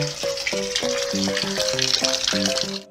ピンクピンクピンク。